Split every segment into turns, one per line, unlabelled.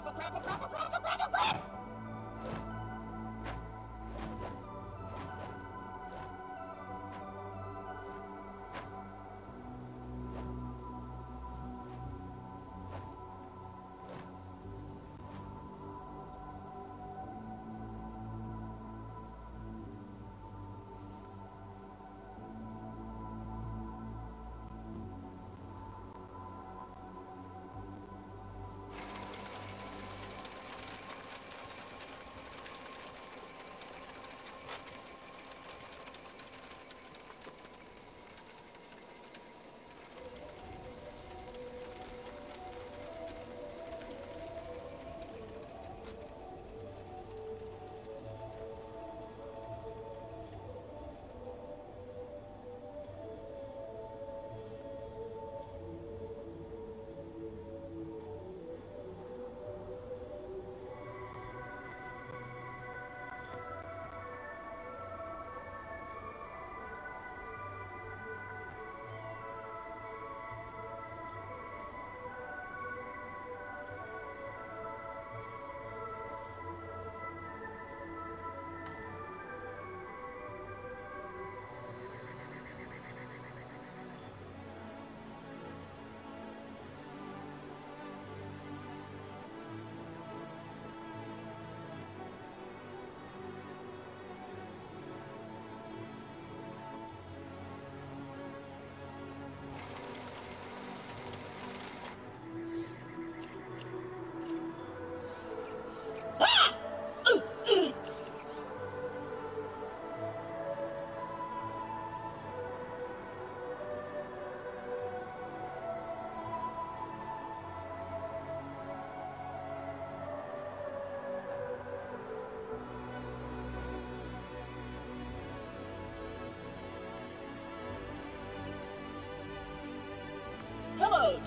crapa, crapa, crapa, crapa, crapa, crapa.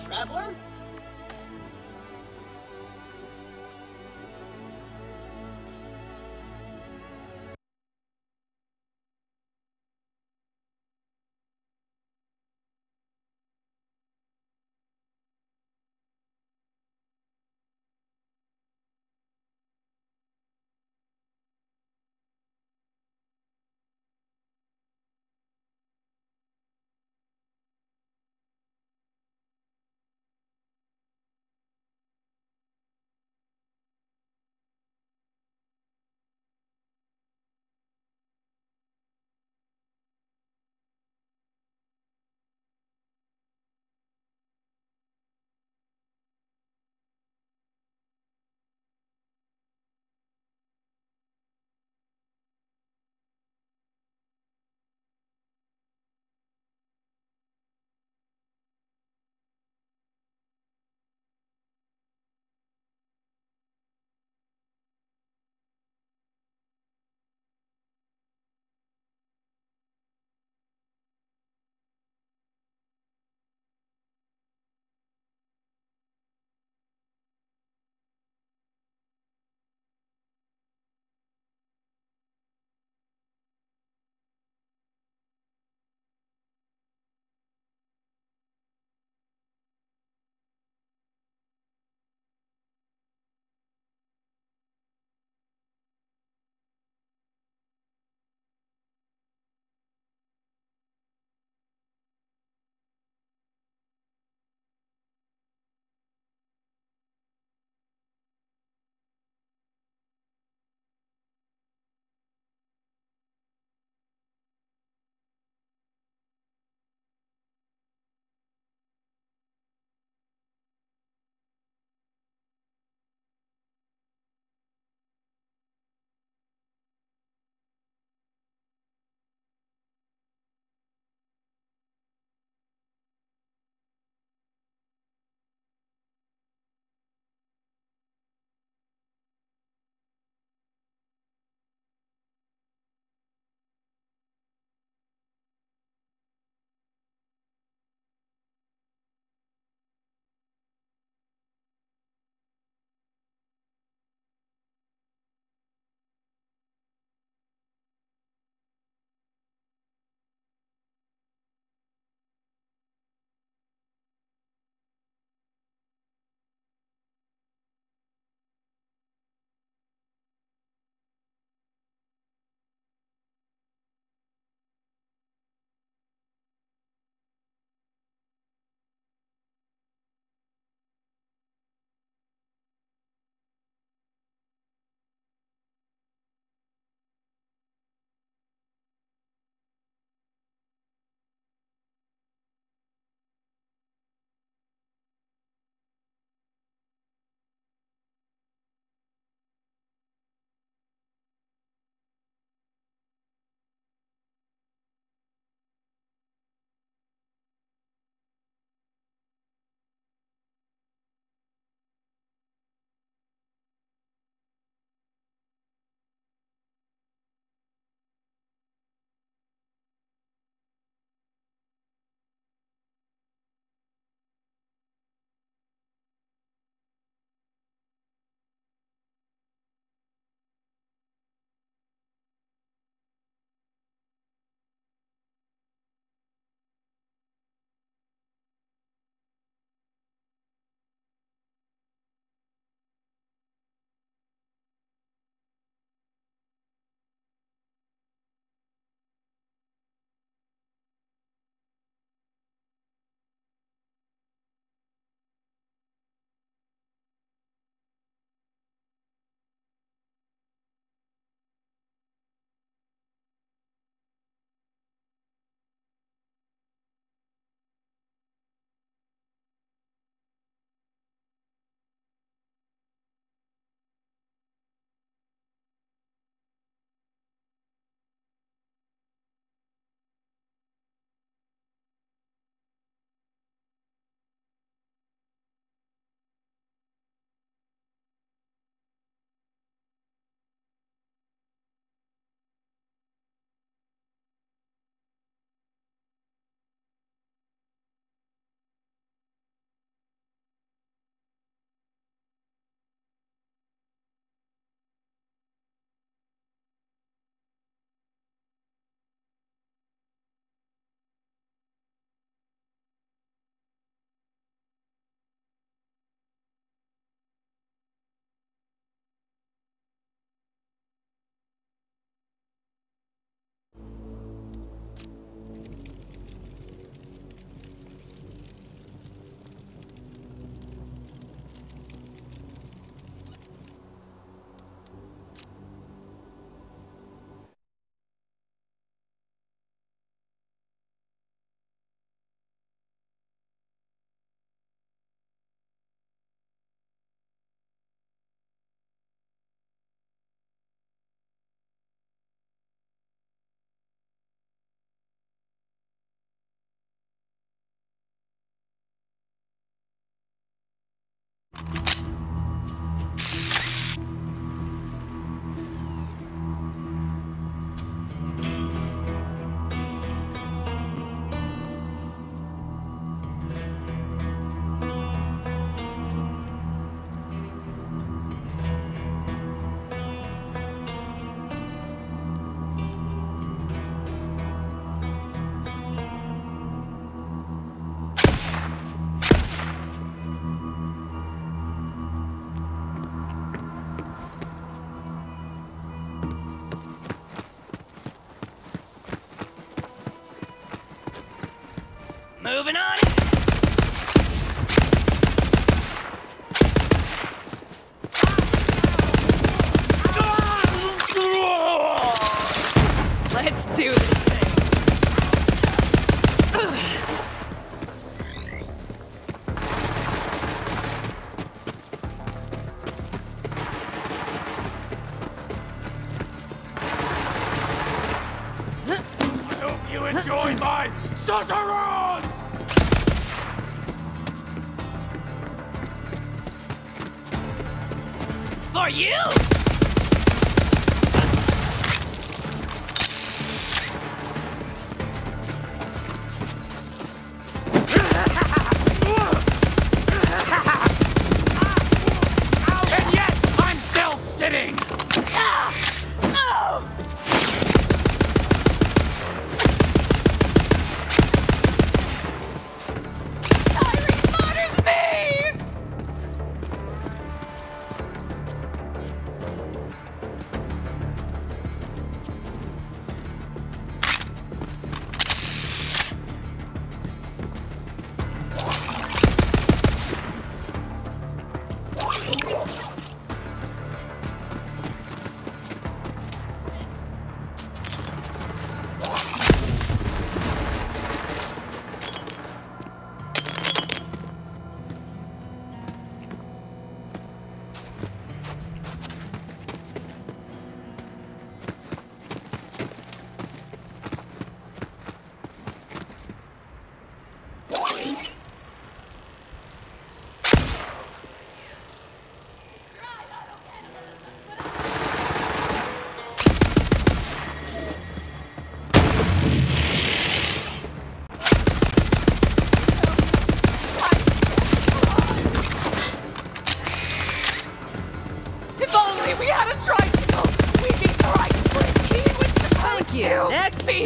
Traveler.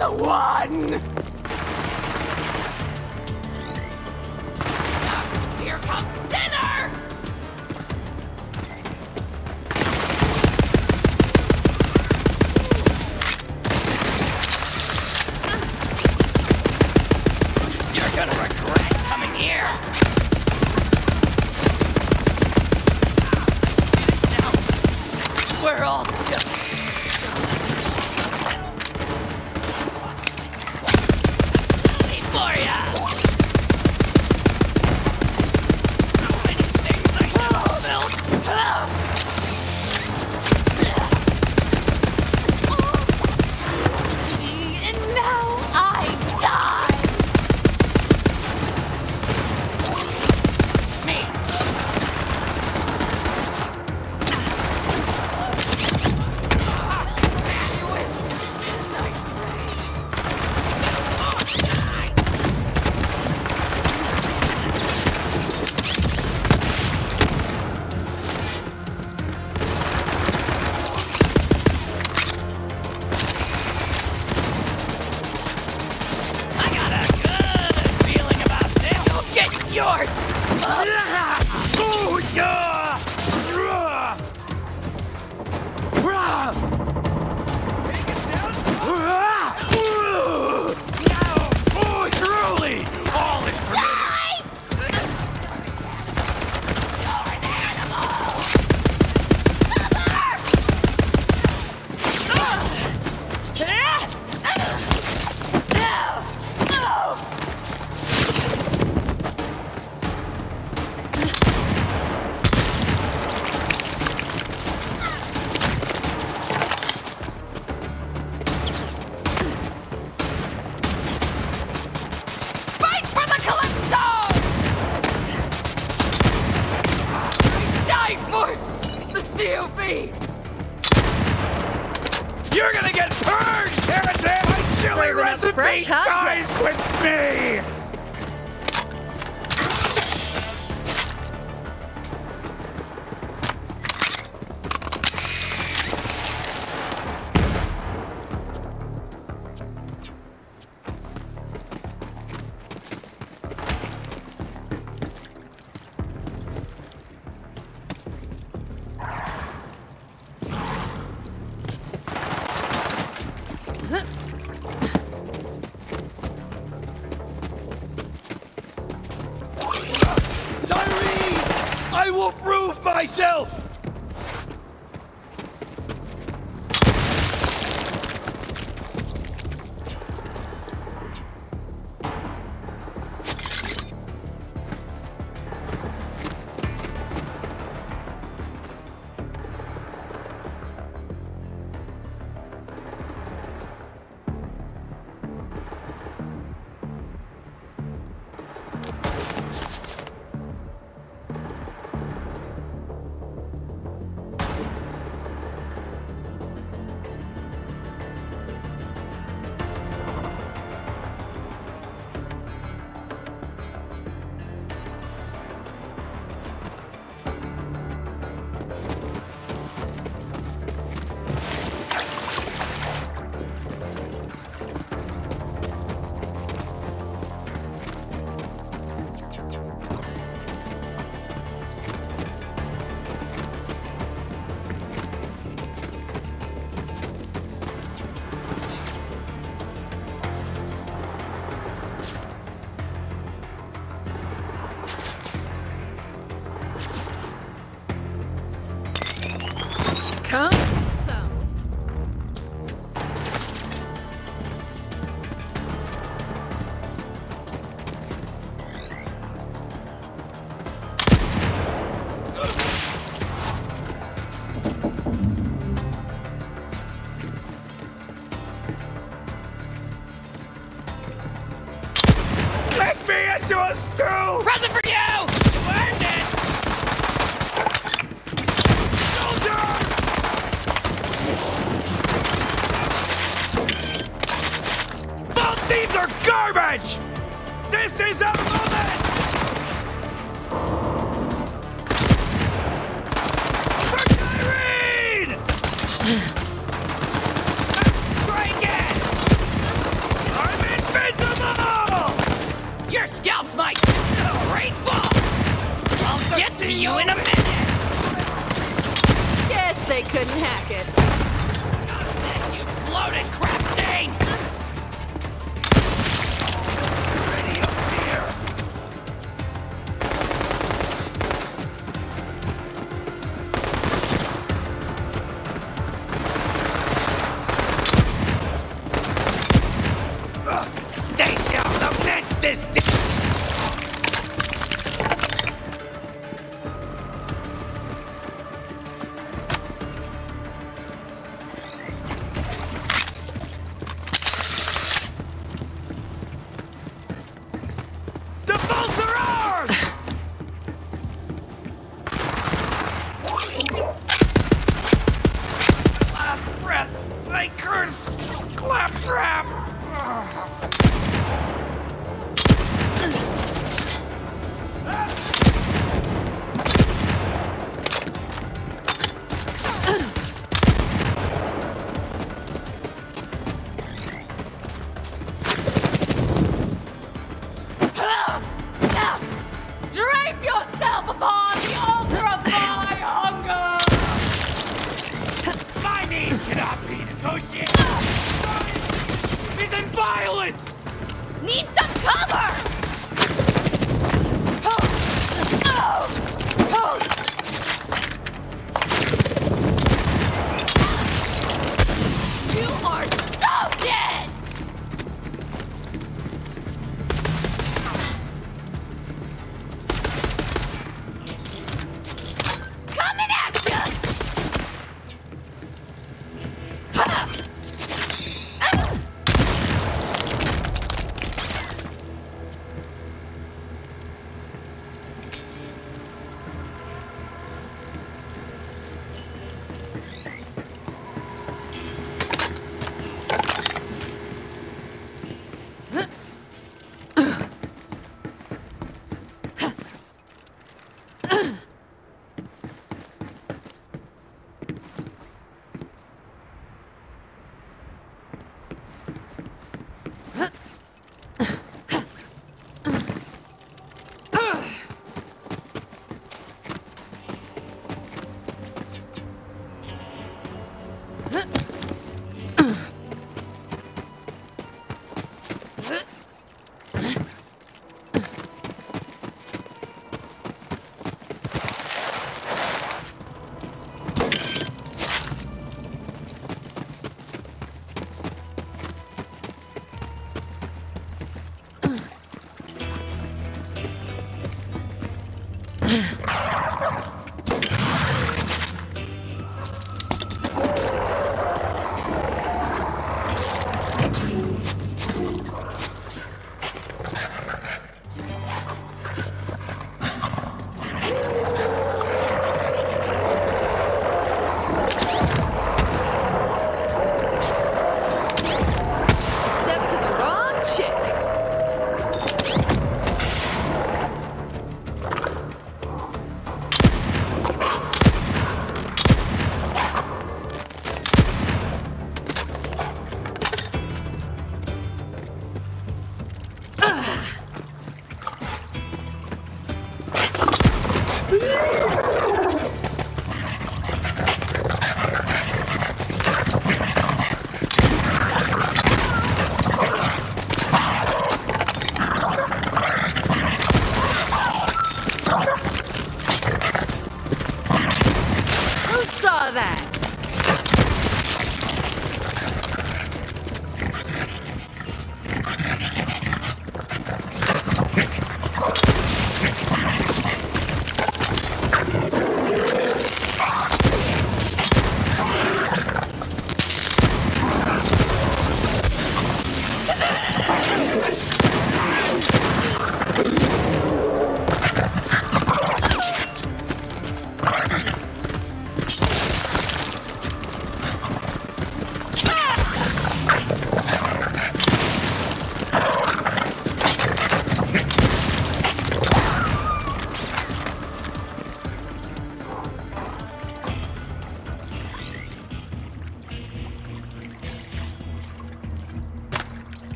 等我。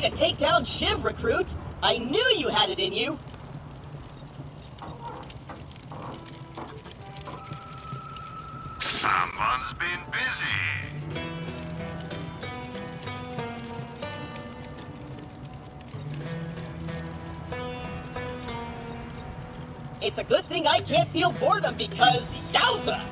Way to take down Shiv, recruit! I knew you had it in you!
Someone's been busy.
It's a good thing I can't feel boredom because, yowza!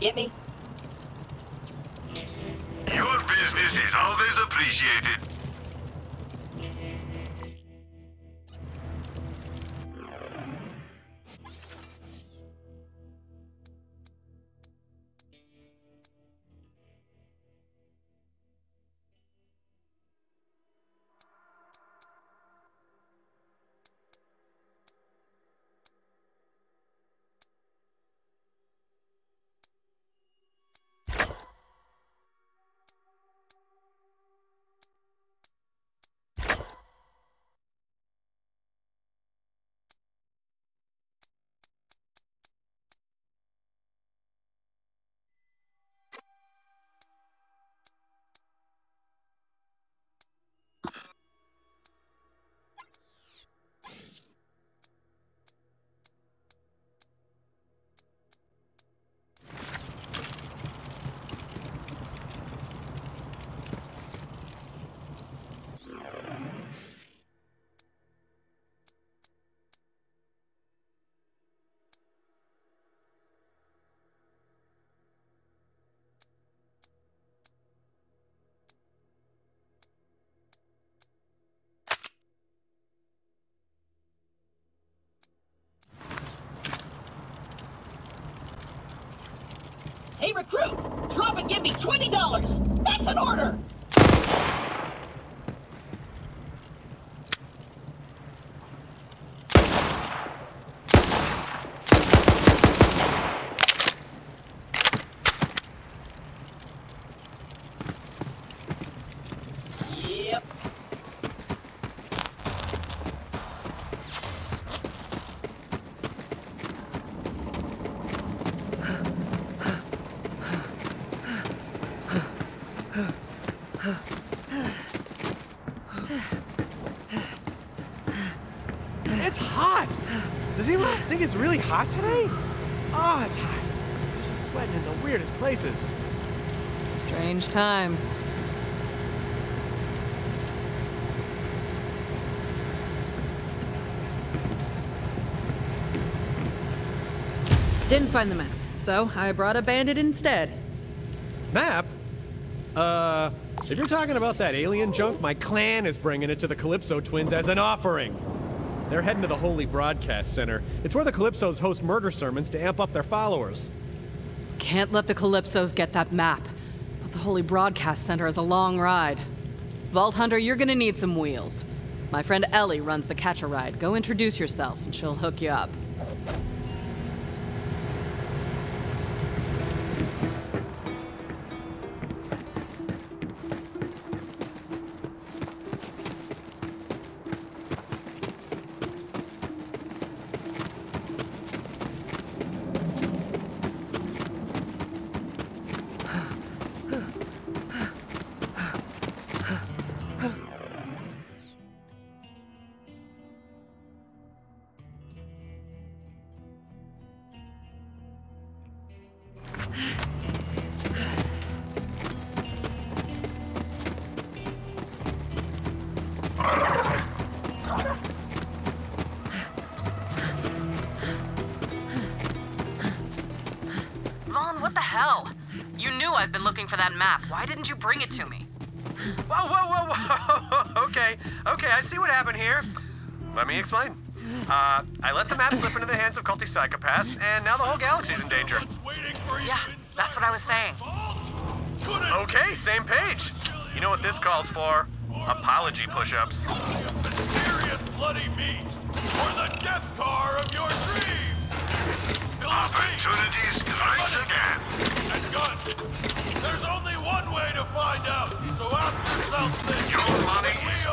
Get me? Recruit! Drop and give me $20! That's an order! Yep.
It's hot! Does anyone else think it's really hot today? Oh, it's hot. I'm just sweating in the weirdest places.
Strange times.
Didn't find the map, so I brought a bandit instead.
Map? Uh, if you're talking about that alien junk, my clan is bringing it to the Calypso twins as an offering. They're heading to the Holy Broadcast Center. It's where the Calypsos host murder sermons to amp up their followers.
Can't let the Calypsos get that map. But the Holy Broadcast Center is a long ride. Vault Hunter, you're gonna need some wheels. My friend Ellie runs the catch a ride. Go introduce yourself and she'll hook you up. Didn't you bring it to me?
Whoa, whoa, whoa, whoa! okay, okay, I see what happened here. Let me explain. Uh, I let the map slip into the hands of culty psychopaths, and now the whole galaxy's in danger.
Waiting for you
Yeah, that's what I was saying.
Okay, same page. You know what this calls for? Apology push-ups.
serious bloody meat or the death car of your dreams.
Opportunity
find out. So ask yourself this.
Your money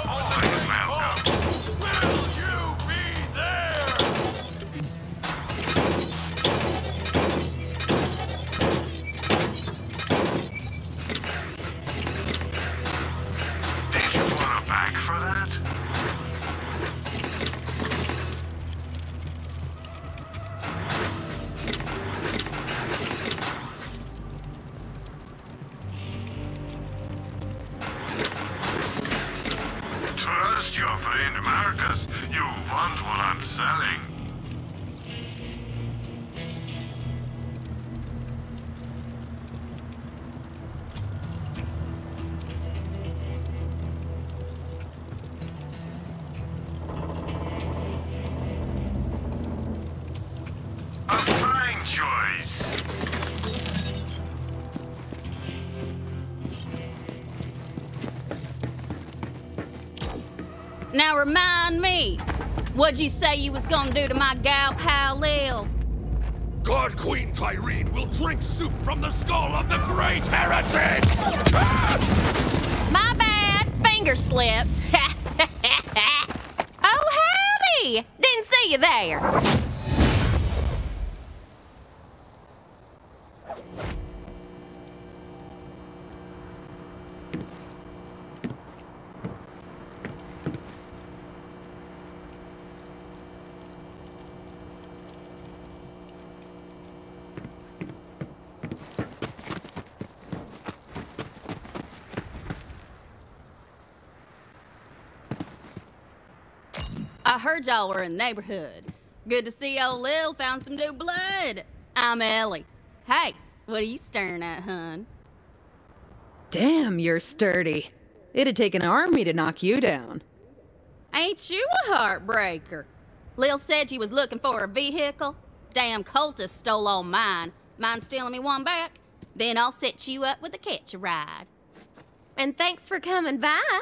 what'd you say you was gonna do to my gal pal Lil?
God Queen Tyreen will drink soup from the skull of the great heretic!
My bad, finger slipped. oh, howdy! Didn't see you there. I heard y'all were in the neighborhood. Good to see old Lil found some new blood. I'm Ellie. Hey, what are you staring at, hun?
Damn, you're sturdy. It'd take an army to knock you down.
Ain't you a heartbreaker? Lil said you was looking for a vehicle. Damn cultist stole all mine. Mind stealing me one back? Then I'll set you up with a catch a ride. And thanks for coming by.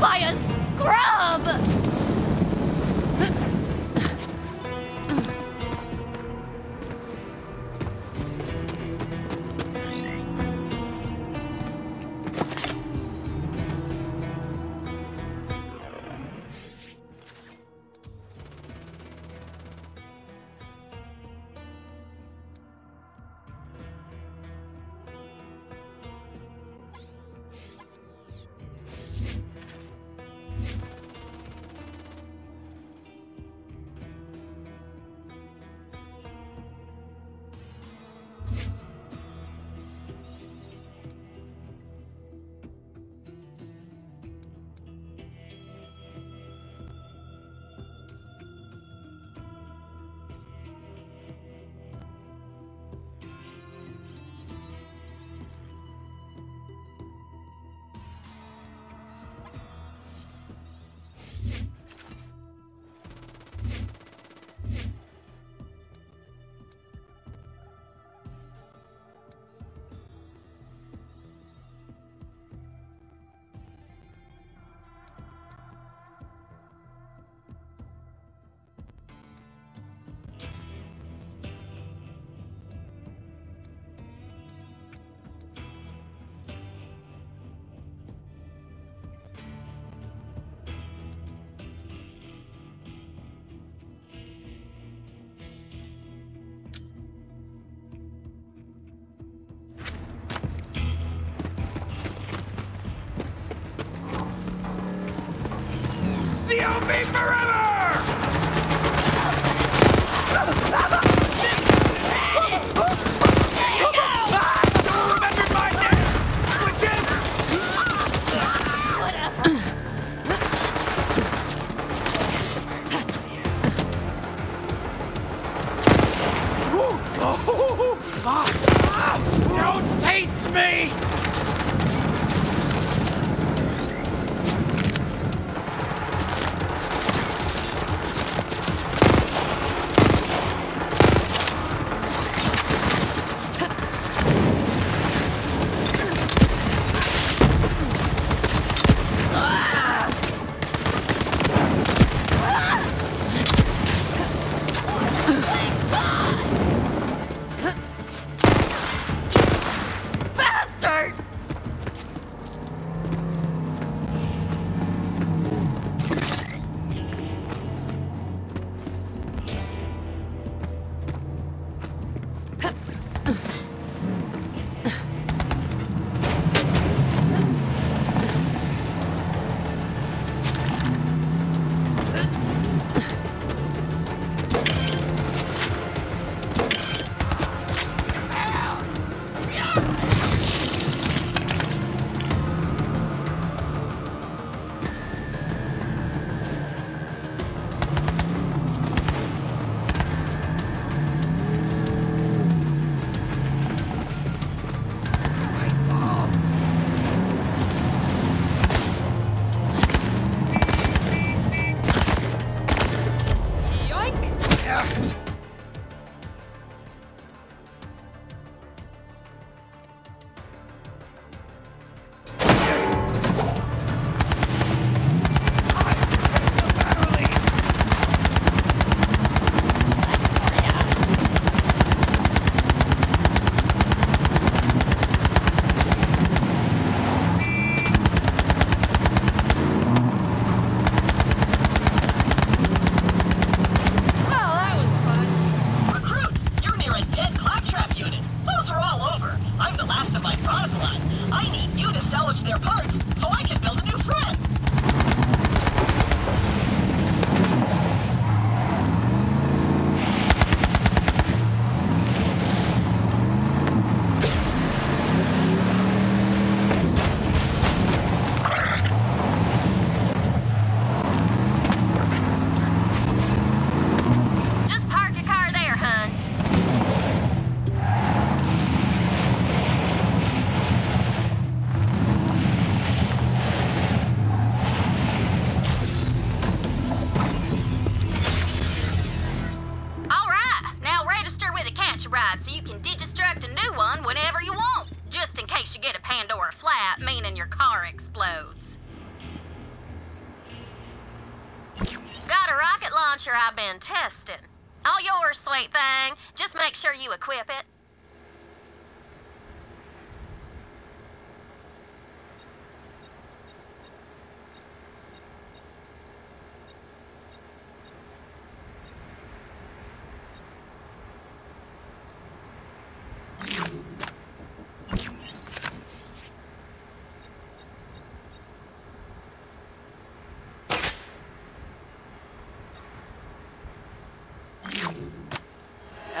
by a scrub.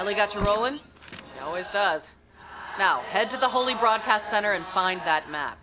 Ellie got you rolling? She always does. Now, head to the Holy Broadcast Center and find that map.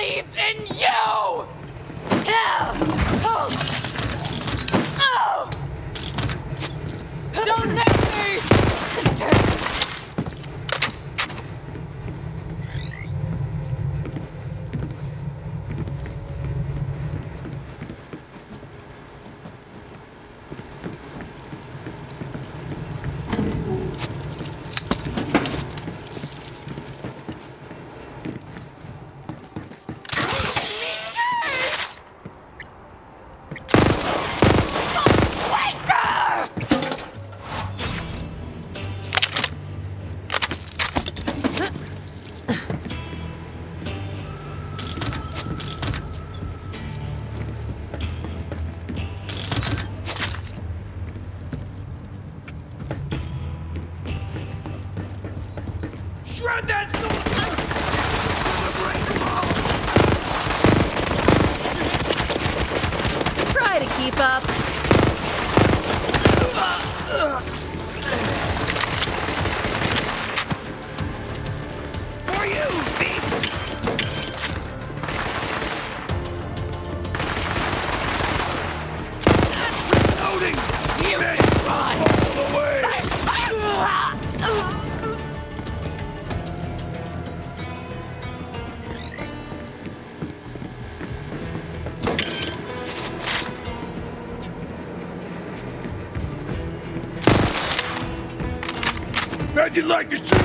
believe in you! Oh. Don't hit me! Sister!
You like
this?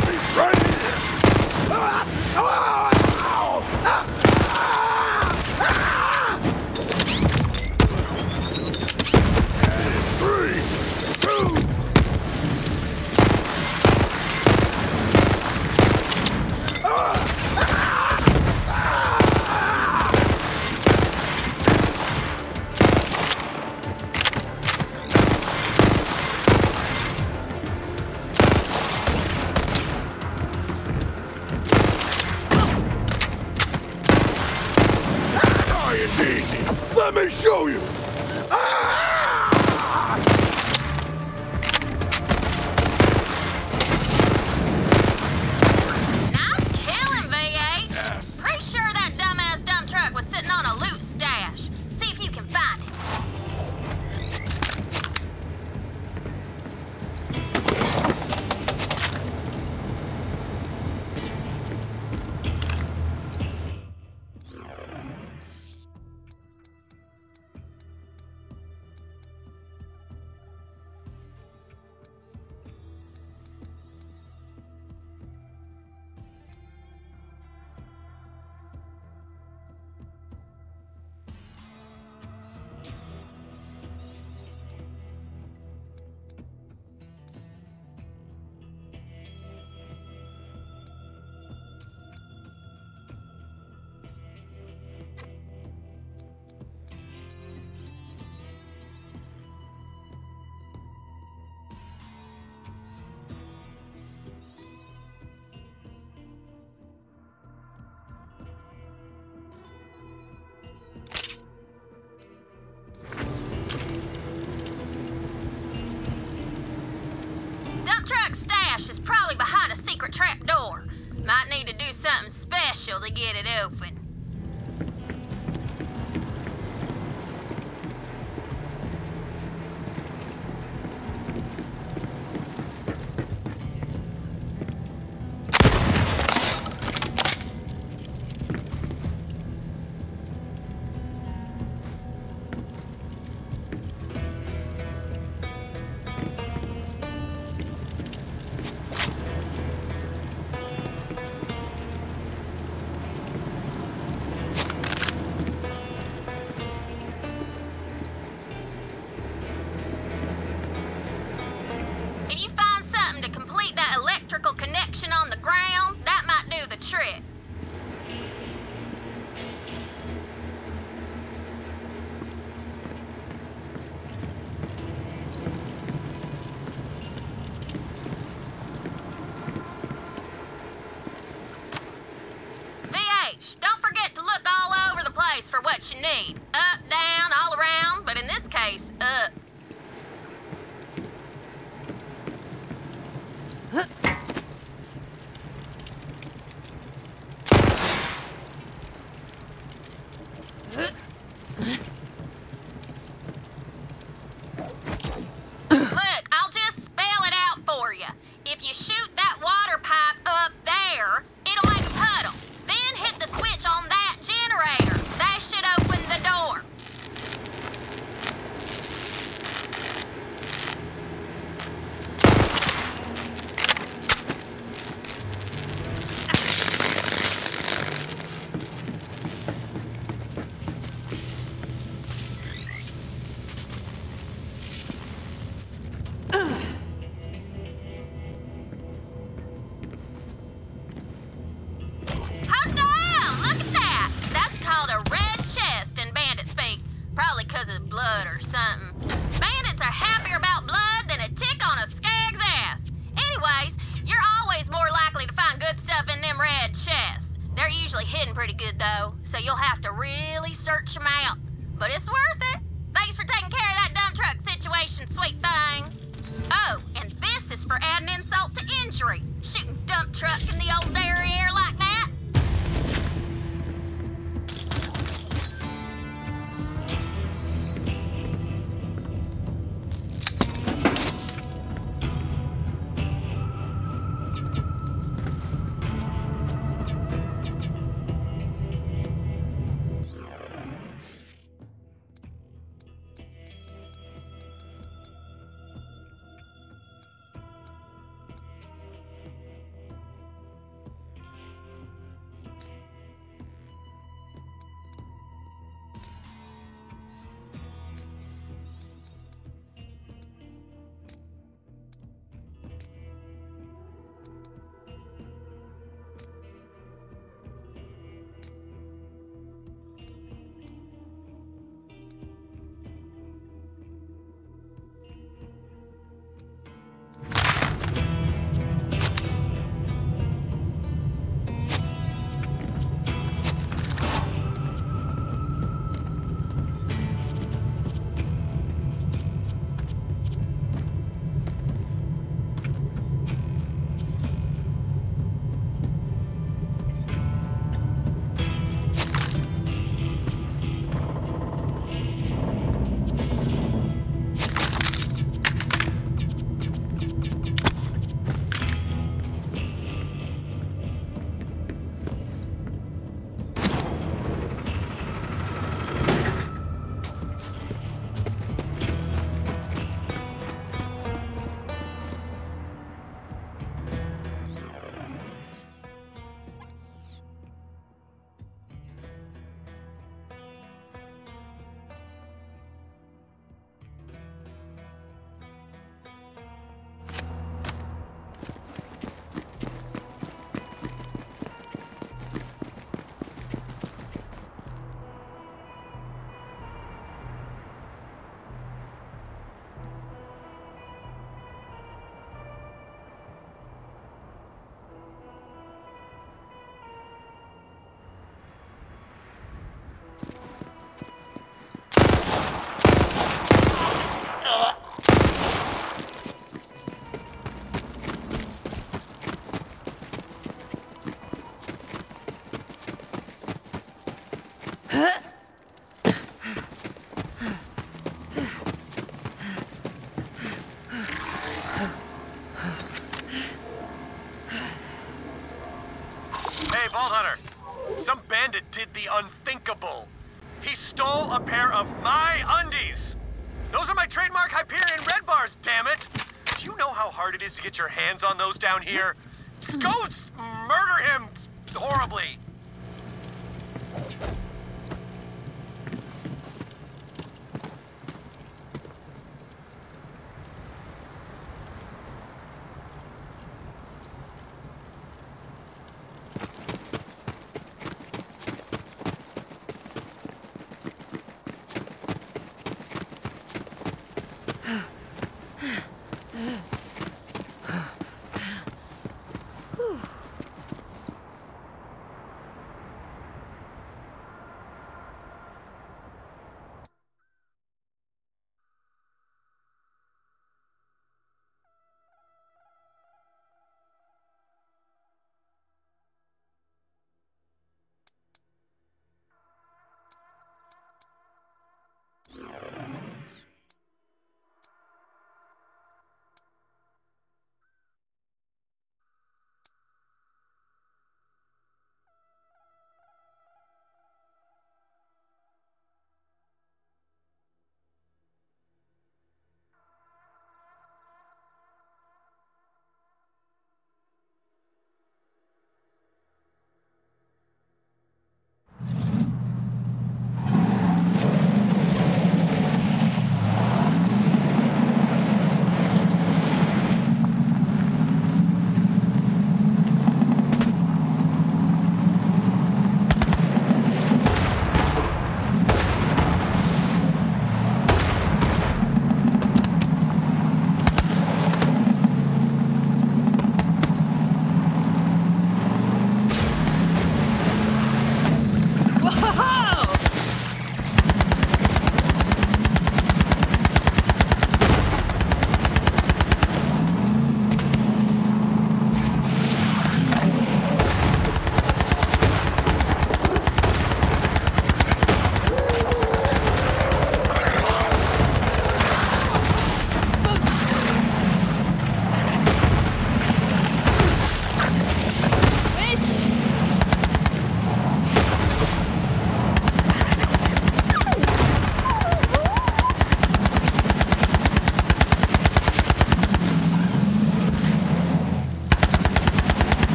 your hands on those down here. Go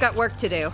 got work to do.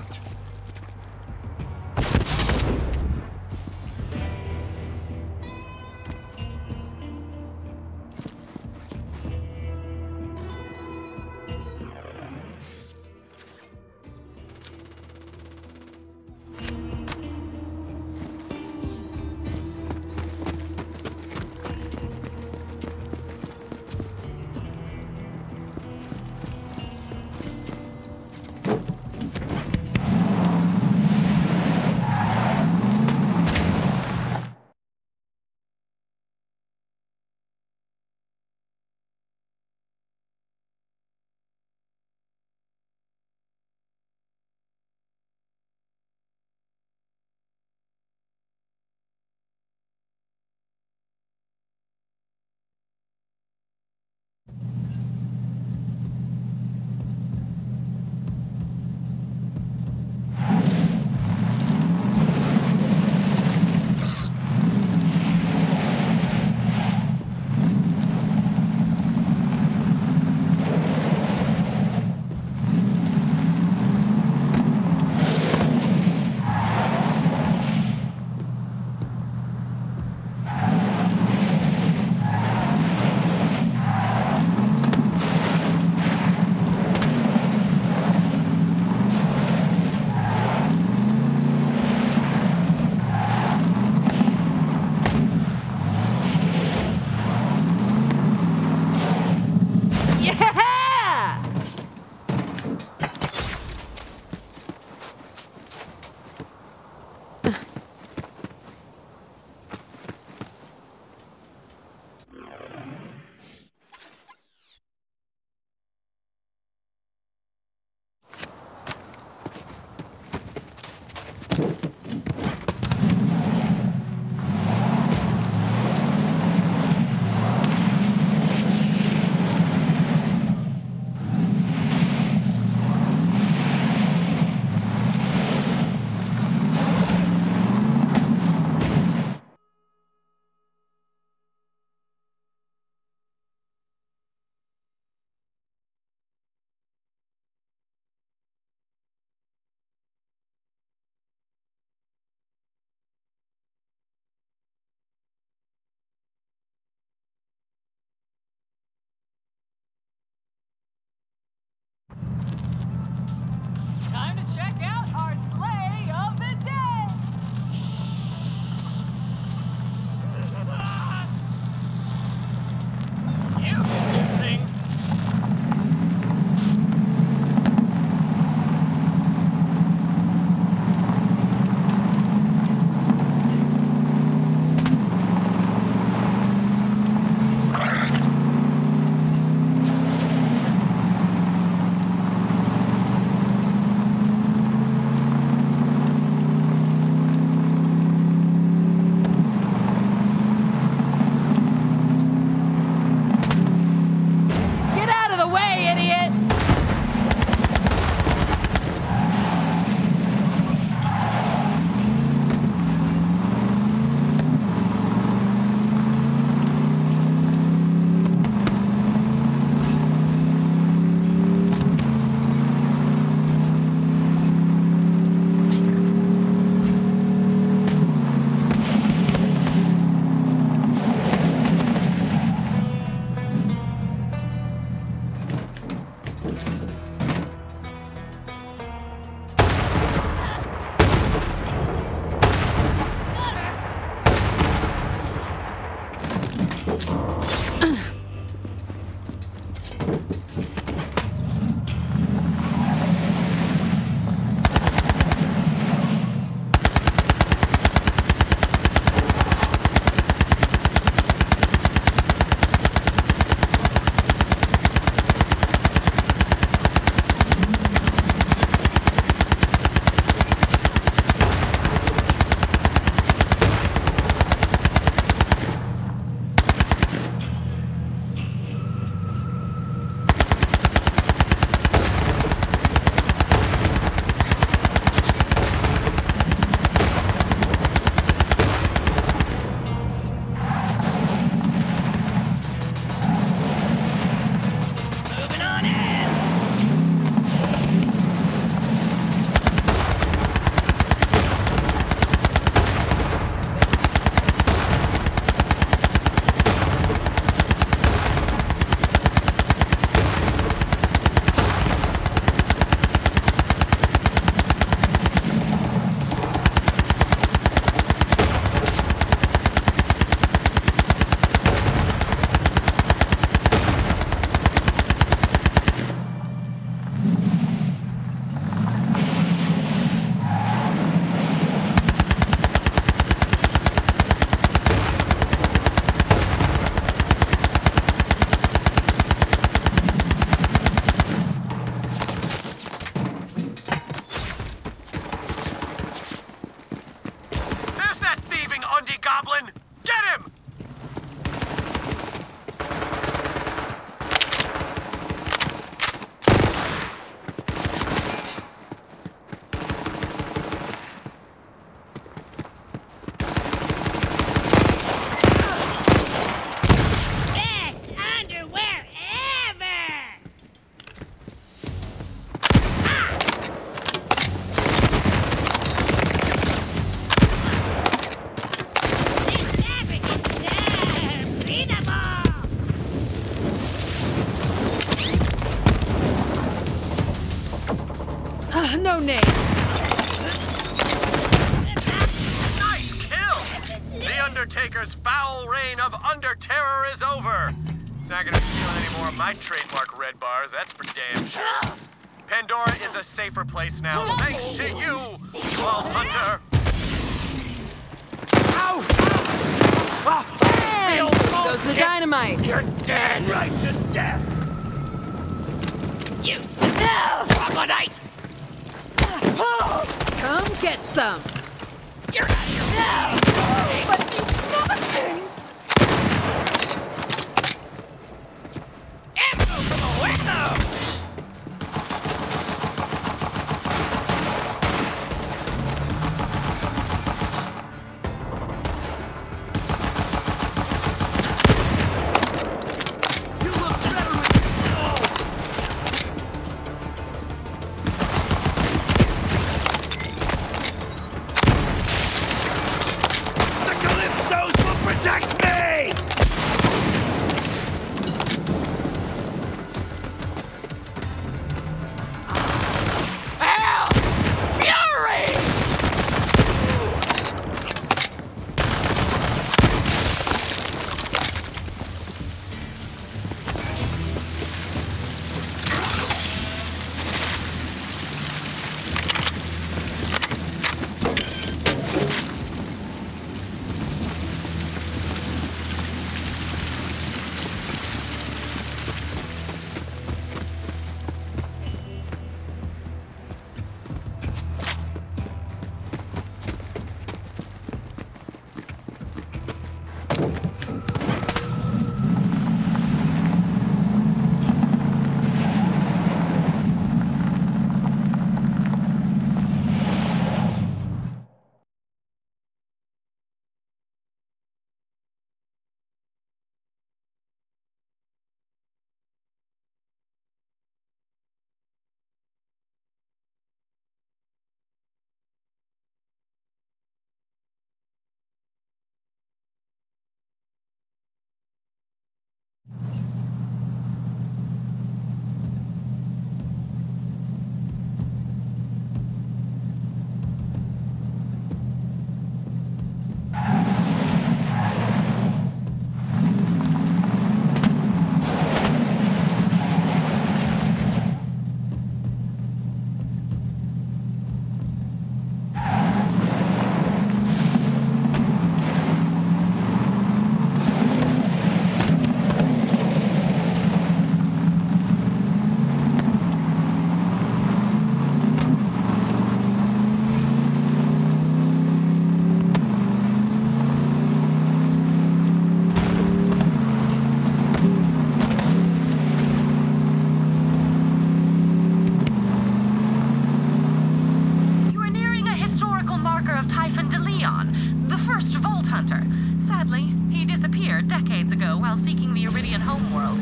Sadly, he disappeared decades ago while seeking the Eridian homeworld.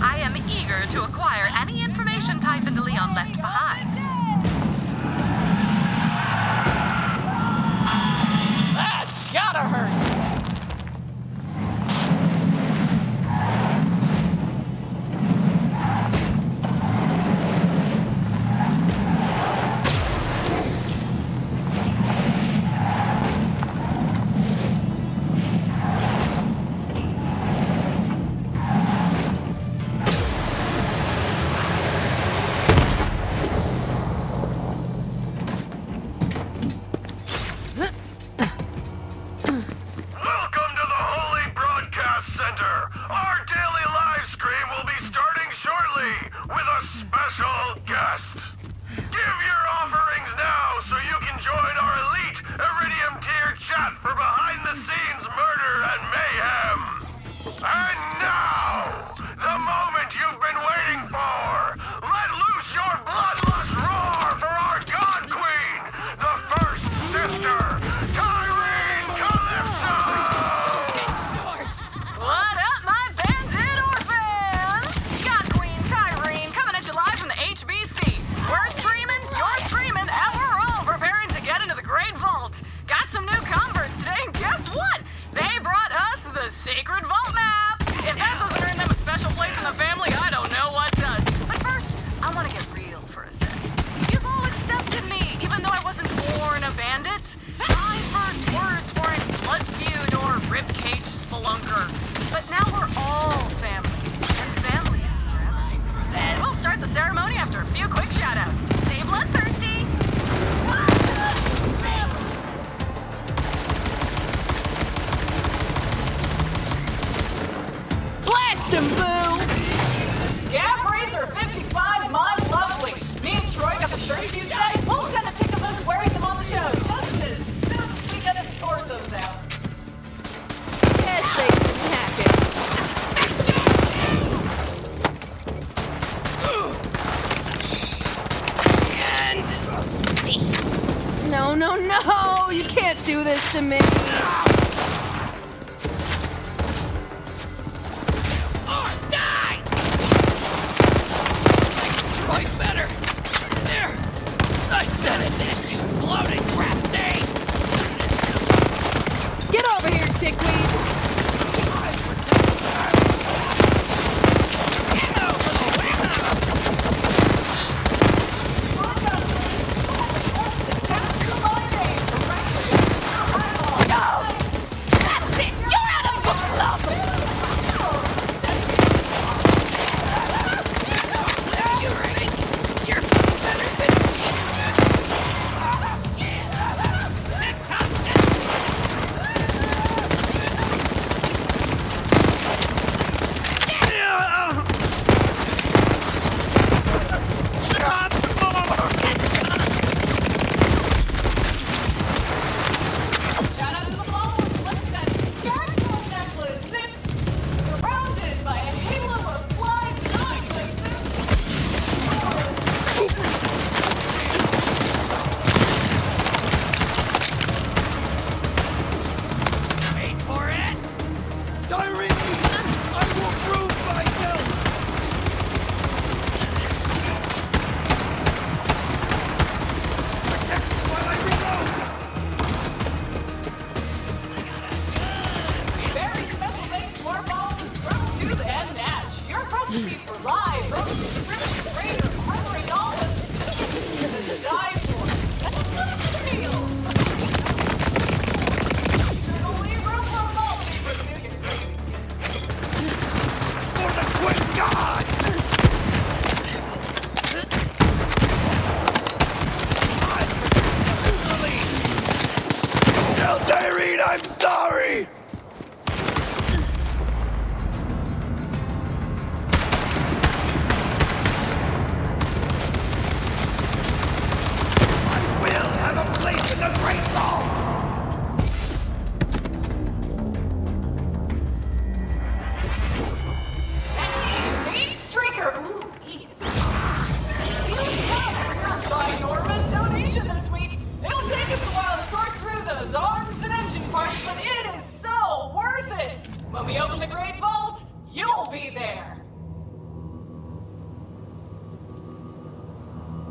I am eager to acquire any information Typhon DeLeon left behind.